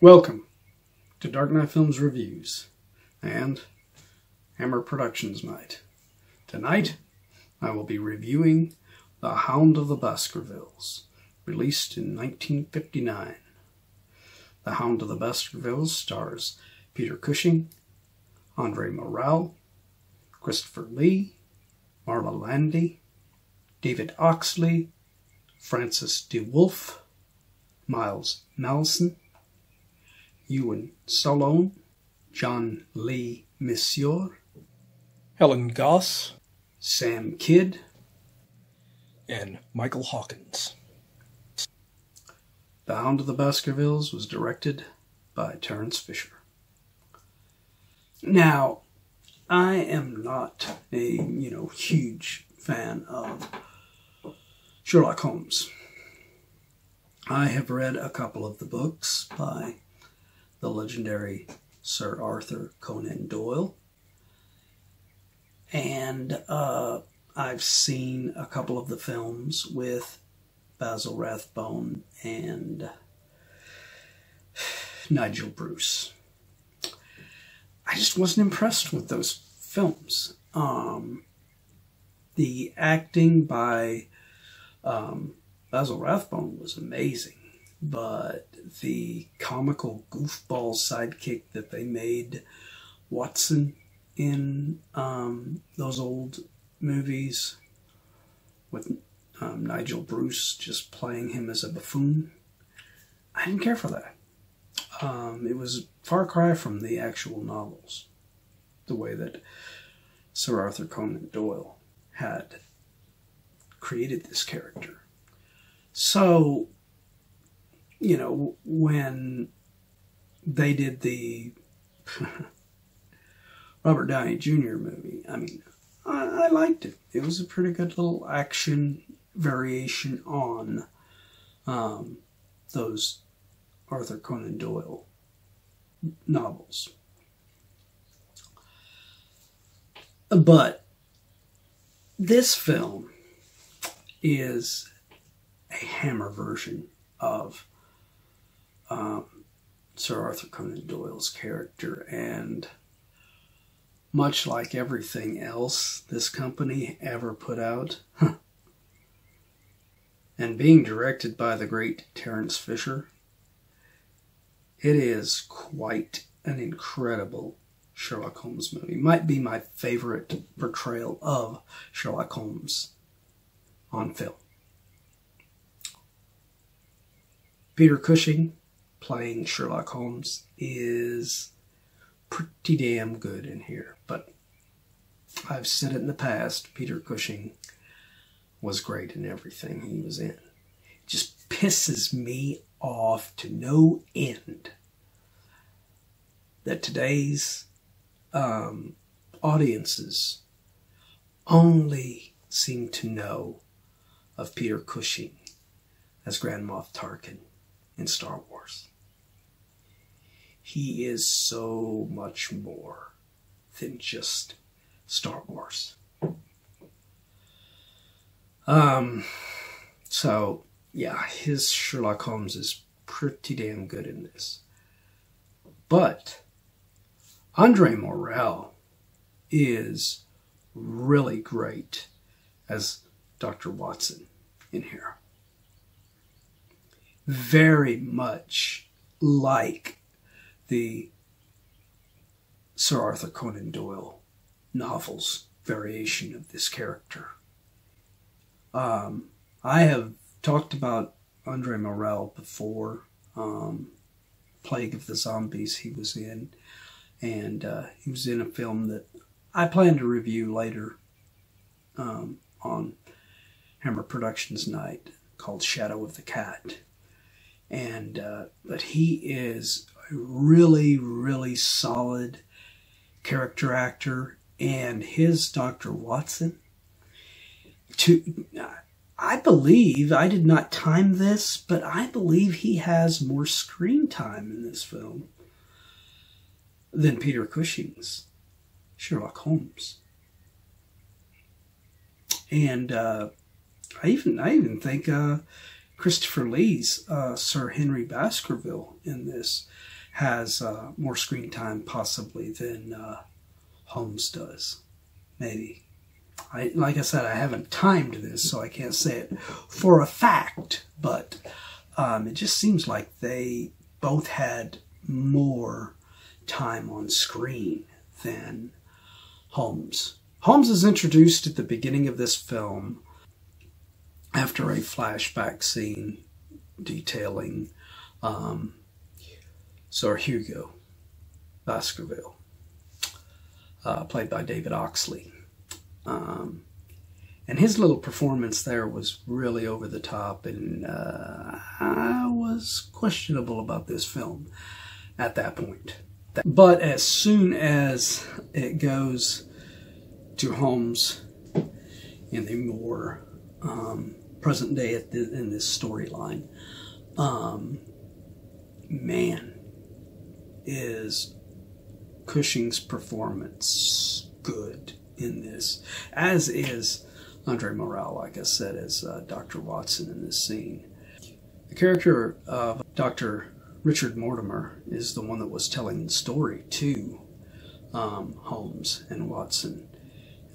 Welcome to Dark Night Films Reviews and Hammer Productions Night. Tonight, I will be reviewing The Hound of the Baskervilles, released in 1959. The Hound of the Baskervilles stars Peter Cushing, Andre Morell, Christopher Lee, Marla Landi, David Oxley, Francis De Wolff, Miles Malleson, Ewen Solon, John Le Mesurier, Helen Goss, Sam Kydd, and Michael Hawkins. The Hound of the Baskervilles was directed by Terence Fisher. Now, I am not a, you know, huge fan of Sherlock Holmes. I have read a couple of the books by the legendary Sir Arthur Conan Doyle. And uh, I've seen a couple of the films with Basil Rathbone and Nigel Bruce. I just wasn't impressed with those films. Um, the acting by um, Basil Rathbone was amazing, but the comical goofball sidekick that they made Watson in um, those old movies with um, Nigel Bruce just playing him as a buffoon, I didn't care for that. Um, it was far cry from the actual novels, the way that Sir Arthur Conan Doyle had created this character. So, you know, when they did the Robert Downey Jr. movie, I mean, I, I liked it. It was a pretty good little action variation on um, those Arthur Conan Doyle novels. But this film is a Hammer version of um, Sir Arthur Conan Doyle's character, and much like everything else this company ever put out, and being directed by the great Terence Fisher, it is quite an incredible Sherlock Holmes movie. Might be my favorite portrayal of Sherlock Holmes on film. Peter Cushing playing Sherlock Holmes is pretty damn good in here, but I've said it in the past, Peter Cushing was great in everything he was in. It just pisses me off to no end that today's um, audiences only seem to know of Peter Cushing as Grand Moff Tarkin in Star Wars. He is so much more than just Star Wars. Um, so yeah, his Sherlock Holmes is pretty damn good in this. But Andre Morell is really great as Dr. Watson in here. Very much like the Sir Arthur Conan Doyle novels variation of this character. Um, I have talked about Andre Morell before. Um, Plague of the Zombies he was in, and uh, he was in a film that I plan to review later um, on Hammer Productions Night called Shadow of the Cat. And uh, but he is a really, really solid character actor, and his Dr. Watson. To I believe, I did not time this, but I believe he has more screen time in this film than Peter Cushing's Sherlock Holmes. And uh, I even I even think uh, Christopher Lee's uh, Sir Henry Baskerville in this has uh, more screen time possibly than uh, Holmes does. Maybe. I, like I said, I haven't timed this, so I can't say it for a fact, but um, it just seems like they both had more time on screen than Holmes. Holmes is introduced at the beginning of this film after a flashback scene detailing um, Sir Hugo Baskerville, uh, played by David Oxley. Um, and his little performance there was really over the top, and uh, I was questionable about this film at that point. But as soon as it goes to Holmes in the more um, present day the, in this storyline, um, man, is Cushing's performance good in this, as is Andre Morell, like I said, as uh, Dr. Watson in this scene. The character of Dr. Richard Mortimer is the one that was telling the story to um, Holmes and Watson.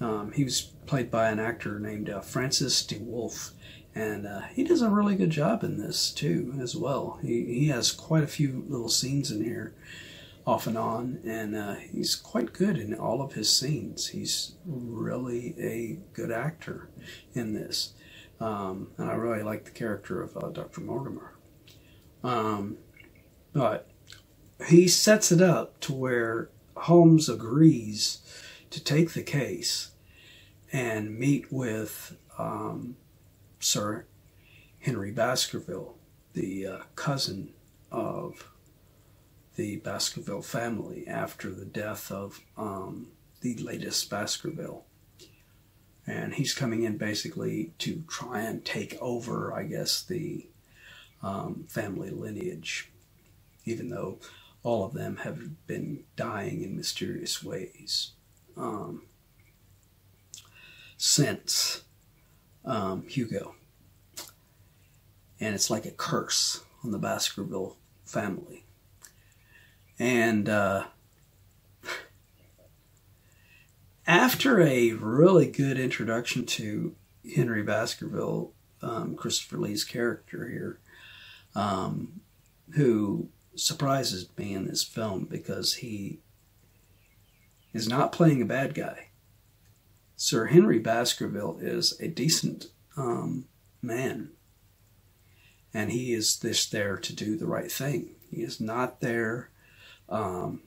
Um, he was played by an actor named uh, Francis de Wolff, and uh, he does a really good job in this too, as well. He, he has quite a few little scenes in here off and on, and uh, he's quite good in all of his scenes. He's really a good actor in this, um, and I really like the character of uh, Dr. Mortimer. Um, but he sets it up to where Holmes agrees to take the case and meet with um, Sir Henry Baskerville, the uh, cousin of the Baskerville family after the death of um, the latest Baskerville. And he's coming in basically to try and take over, I guess, the um, family lineage, even though all of them have been dying in mysterious ways um, since um, Hugo. And it's like a curse on the Baskerville family. And uh, after a really good introduction to Henry Baskerville, um, Christopher Lee's character here, um, who surprises me in this film because he is not playing a bad guy. Sir Henry Baskerville is a decent um, man, and he is this there to do the right thing. He is not there um,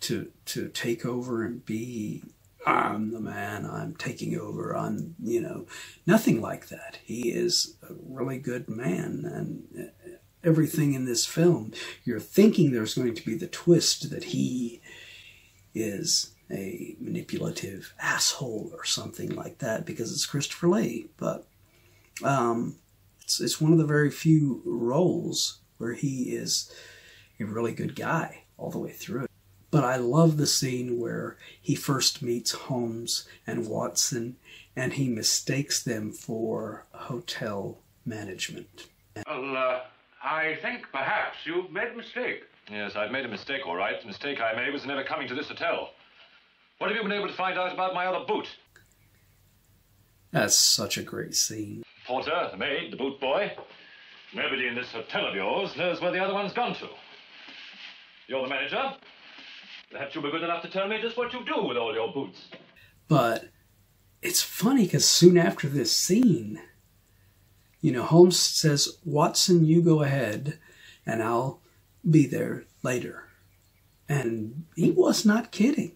to to take over and be I'm the man, I'm taking over, I'm, you know, nothing like that. He is a really good man, and everything in this film, you're thinking there's going to be the twist that he is a manipulative asshole or something like that because it's Christopher Lee. But um, it's, it's one of the very few roles where he is a really good guy all the way through. But I love the scene where he first meets Holmes and Watson and he mistakes them for hotel management. Well, uh, I think perhaps you've made a mistake. Yes, I've made a mistake, all right. The mistake I made was never coming to this hotel. What have you been able to find out about my other boot? That's such a great scene. Porter, the maid, the boot boy. Nobody in this hotel of yours knows where the other one's gone to. You're the manager. Perhaps you'll be good enough to tell me just what you do with all your boots. But it's funny because soon after this scene, you know, Holmes says, Watson, you go ahead and I'll be there later. And he was not kidding.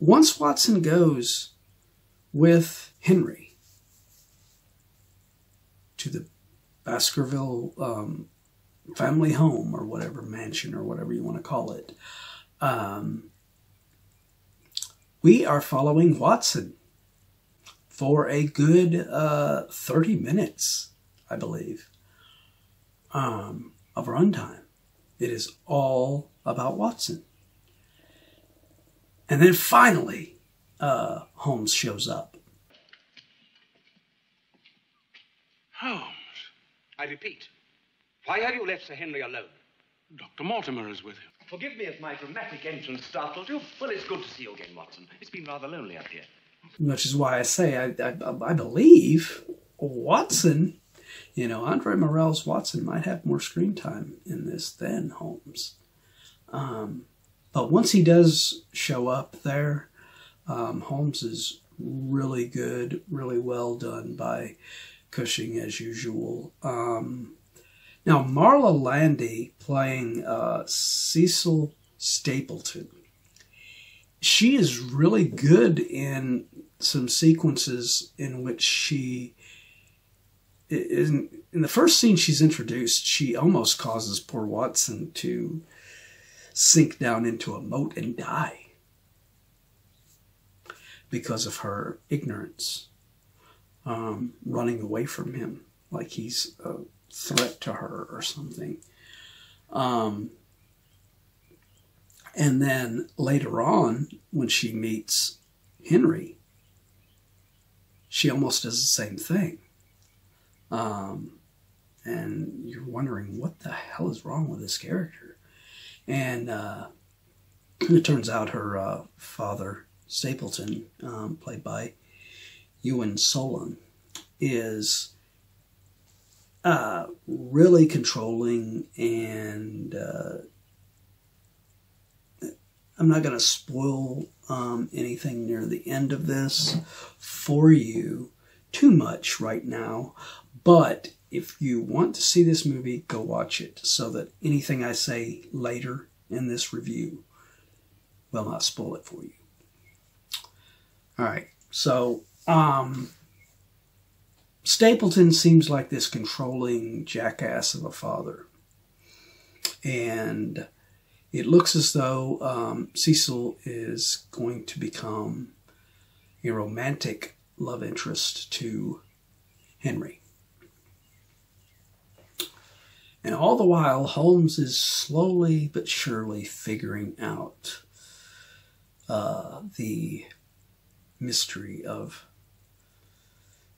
Once Watson goes with Henry to the Baskerville um, family home or whatever, mansion or whatever you want to call it, um, we are following Watson for a good uh, 30 minutes, I believe, um, of runtime. It is all about Watson. And then finally, uh, Holmes shows up. Holmes, I repeat, why have you left Sir Henry alone? Dr. Mortimer is with him. Forgive me if my dramatic entrance startled you. Well, it's good to see you again, Watson. It's been rather lonely up here. Which is why I say I, I, I believe Watson, you know, Andre Morell's Watson might have more screen time in this than Holmes. Um, but once he does show up there, um, Holmes is really good, really well done by Cushing as usual. Um, now, Marla Landi playing uh, Cecil Stapleton. She is really good in some sequences in which she in, in the first scene she's introduced, she almost causes poor Watson to sink down into a moat and die because of her ignorance, um, running away from him like he's a threat to her or something. Um, and then later on, when she meets Henry, she almost does the same thing. Um, and you're wondering what the hell is wrong with this character. And uh, it turns out her uh, father, Stapleton, um, played by Ewen Solon, is uh, really controlling and uh, I'm not going to spoil um, anything near the end of this for you too much right now, but if you want to see this movie, go watch it so that anything I say later in this review will not spoil it for you. All right, so um, Stapleton seems like this controlling jackass of a father. And it looks as though um, Cecil is going to become a romantic love interest to Henry. And all the while, Holmes is slowly but surely figuring out uh, the mystery of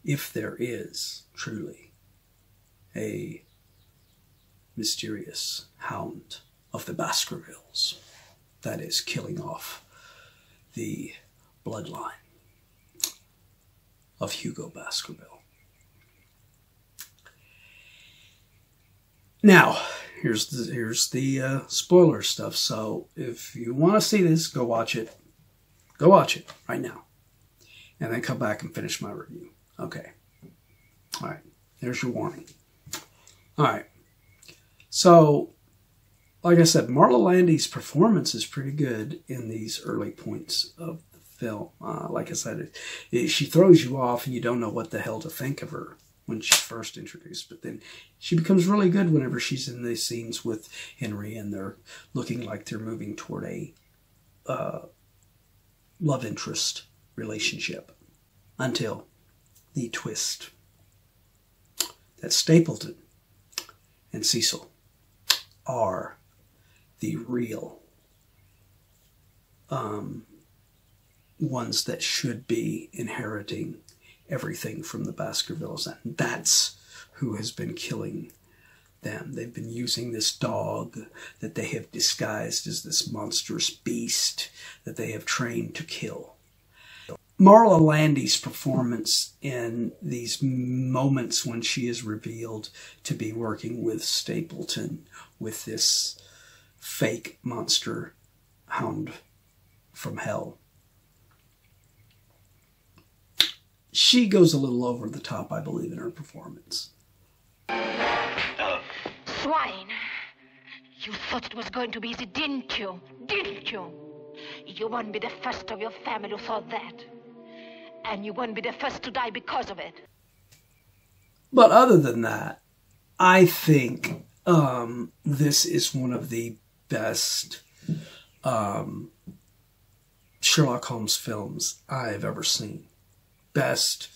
if there is truly a mysterious hound of the Baskervilles that is killing off the bloodline of Hugo Baskerville. Now, here's the here's the uh, spoiler stuff. So if you want to see this, go watch it. Go watch it right now, and then come back and finish my review. Okay. All right. There's your warning. All right. So, like I said, Marla Landi's performance is pretty good in these early points of the film. Uh, like I said, it, it, she throws you off and you don't know what the hell to think of her when she's first introduced. But then she becomes really good whenever she's in these scenes with Henry and they're looking like they're moving toward a uh, love interest relationship until the twist that Stapleton and Cecil are the real um, ones that should be inheriting everything from the Baskervilles. And that's who has been killing them. They've been using this dog that they have disguised as this monstrous beast that they have trained to kill. Marla Landi's performance in these moments when she is revealed to be working with Stapleton with this fake monster hound from hell. She goes a little over the top, I believe, in her performance. Swine! You thought it was going to be easy, didn't you? Didn't you? You won't be the first of your family who thought that and you won't be the first to die because of it. But other than that, I think um, this is one of the best um, Sherlock Holmes films I've ever seen. Best.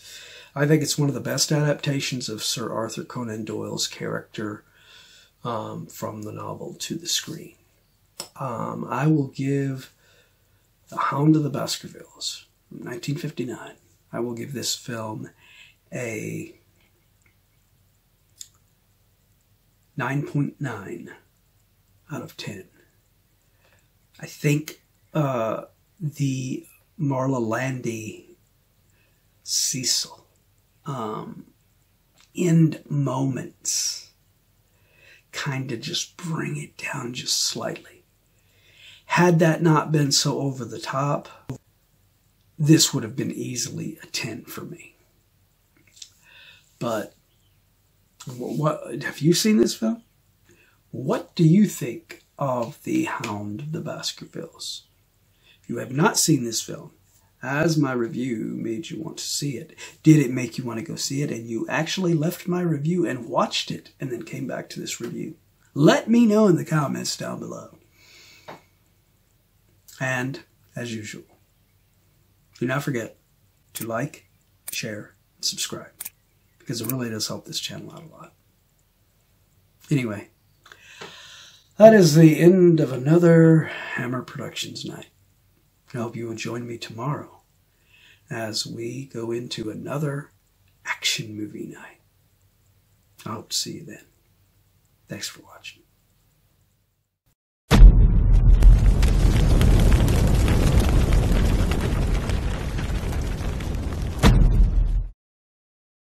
I think it's one of the best adaptations of Sir Arthur Conan Doyle's character um, from the novel to the screen. Um, I will give The Hound of the Baskervilles 1959. I will give this film a 9.9 out of 10. I think uh, the Marla Landi Cecil um, end moments kind of just bring it down just slightly. Had that not been so over the top, this would have been easily a 10 for me. But what have you seen this film? What do you think of The Hound of the Baskervilles? If you have not seen this film, as my review made you want to see it, did it make you want to go see it and you actually left my review and watched it and then came back to this review? Let me know in the comments down below. And, as usual, do not forget to like, share, and subscribe because it really does help this channel out a lot. Anyway, that is the end of another Hammer Productions night. I hope you will join me tomorrow as we go into another action movie night. I hope to see you then. Thanks for watching.